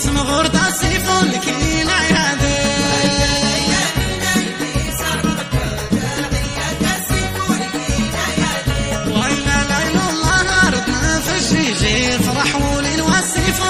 اسم غرطة سيفون كلينا يا وأنا ليل الله ارضنا في الشيجي فرحوا لي الوسيفون